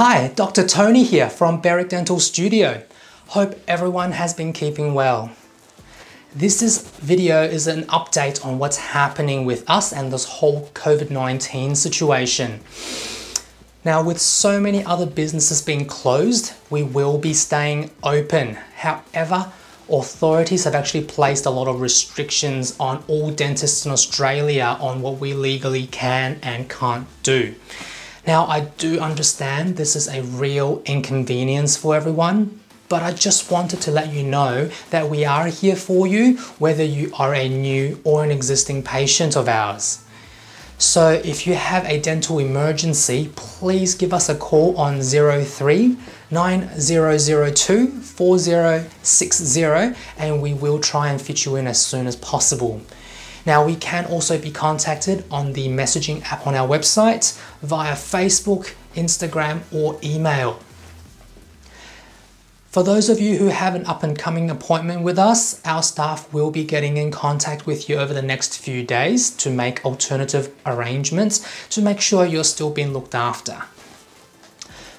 Hi, Dr. Tony here from Berwick Dental Studio. Hope everyone has been keeping well. This is, video is an update on what's happening with us and this whole COVID-19 situation. Now, with so many other businesses being closed, we will be staying open. However, authorities have actually placed a lot of restrictions on all dentists in Australia on what we legally can and can't do. Now, I do understand this is a real inconvenience for everyone, but I just wanted to let you know that we are here for you, whether you are a new or an existing patient of ours. So if you have a dental emergency, please give us a call on 03 9002 4060 and we will try and fit you in as soon as possible. Now we can also be contacted on the messaging app on our website, via Facebook, Instagram or email. For those of you who have an up and coming appointment with us, our staff will be getting in contact with you over the next few days to make alternative arrangements to make sure you're still being looked after.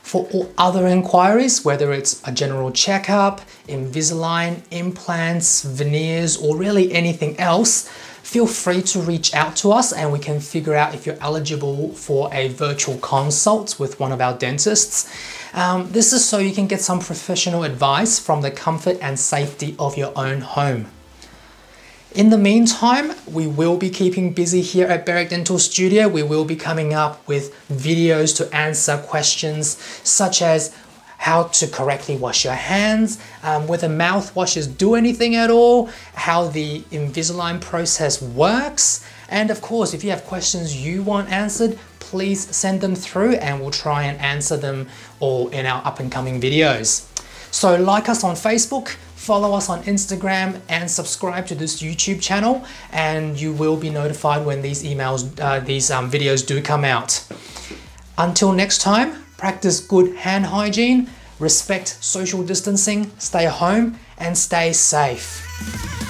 For all other inquiries, whether it's a general checkup, Invisalign, implants, veneers, or really anything else, feel free to reach out to us and we can figure out if you're eligible for a virtual consult with one of our dentists. Um, this is so you can get some professional advice from the comfort and safety of your own home. In the meantime, we will be keeping busy here at Berwick Dental Studio. We will be coming up with videos to answer questions such as how to correctly wash your hands, um, whether mouthwashes do anything at all, how the Invisalign process works, and of course, if you have questions you want answered, please send them through and we'll try and answer them all in our up and coming videos. So like us on Facebook, follow us on Instagram and subscribe to this YouTube channel and you will be notified when these emails, uh, these um, videos do come out. Until next time, practice good hand hygiene, respect social distancing, stay home and stay safe.